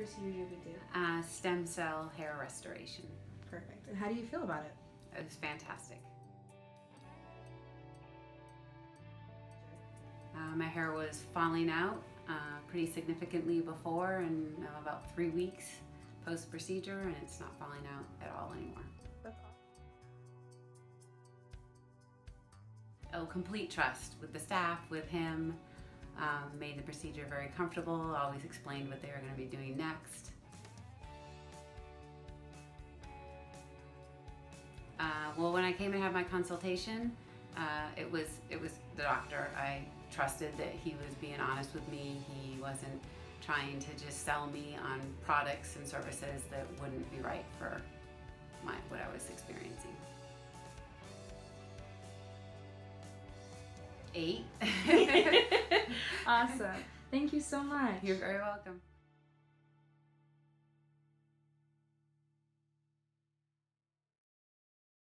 procedure did we do? Uh, stem cell hair restoration. Perfect. And how do you feel about it? It was fantastic. Uh, my hair was falling out uh, pretty significantly before and uh, about three weeks post procedure and it's not falling out at all anymore. Oh, complete trust with the staff, with him, um, made the procedure very comfortable, always explained what they were going to be doing next. Uh, well, when I came and had my consultation, uh, it was it was the doctor. I trusted that he was being honest with me. He wasn't trying to just sell me on products and services that wouldn't be right for my what I was experiencing. Eight. awesome. Thank you so much. You're very welcome.